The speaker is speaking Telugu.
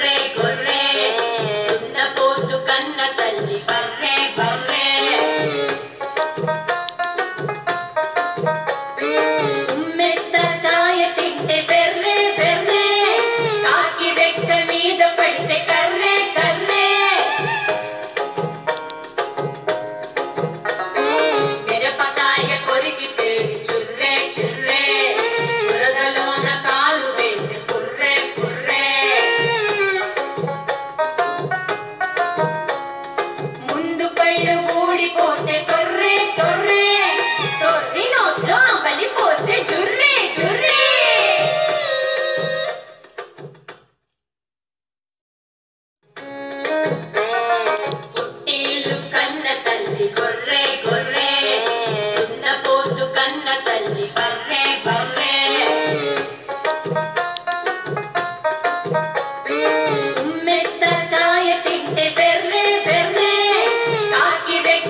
గొర్రె గొర్రె. దున్నపోతు కన్న తల్లి బర్రే బర్రే torri, torri no, belli poste giurri.